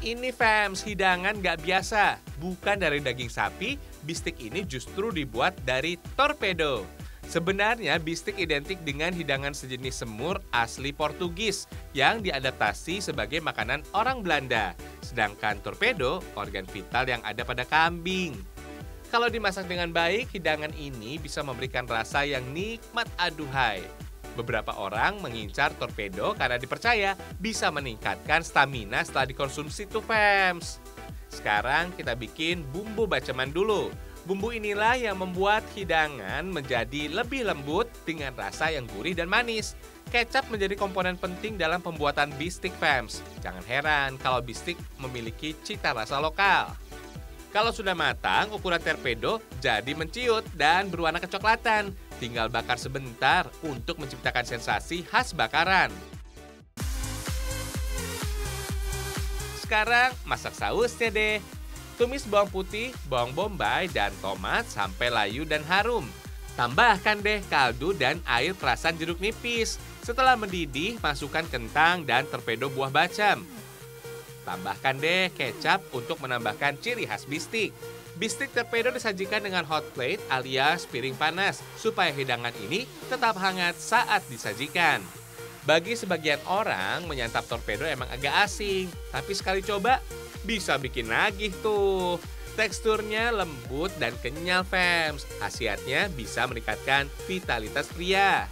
Ini fams, hidangan nggak biasa. Bukan dari daging sapi, bistik ini justru dibuat dari torpedo. Sebenarnya bistik identik dengan hidangan sejenis semur asli Portugis yang diadaptasi sebagai makanan orang Belanda. Sedangkan torpedo, organ vital yang ada pada kambing. Kalau dimasak dengan baik, hidangan ini bisa memberikan rasa yang nikmat aduhai. Beberapa orang mengincar torpedo karena dipercaya bisa meningkatkan stamina setelah dikonsumsi tuh fams. Sekarang kita bikin bumbu baceman dulu. Bumbu inilah yang membuat hidangan menjadi lebih lembut dengan rasa yang gurih dan manis. Kecap menjadi komponen penting dalam pembuatan bistik fams. Jangan heran kalau bistik memiliki cita rasa lokal. Kalau sudah matang, ukuran torpedo jadi menciut dan berwarna kecoklatan. Tinggal bakar sebentar untuk menciptakan sensasi khas bakaran. Sekarang masak sausnya deh. Tumis bawang putih, bawang bombay, dan tomat sampai layu dan harum. Tambahkan deh kaldu dan air perasan jeruk nipis. Setelah mendidih, masukkan kentang dan torpedo buah bacem. Tambahkan deh kecap untuk menambahkan ciri khas bistik. Bistik torpedo disajikan dengan hot plate alias piring panas supaya hidangan ini tetap hangat saat disajikan. Bagi sebagian orang, menyantap torpedo emang agak asing, tapi sekali coba bisa bikin nagih tuh. Teksturnya lembut dan kenyal, fams. Khasiatnya bisa meningkatkan vitalitas pria.